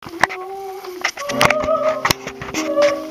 本列表为日本全国人口变化图示。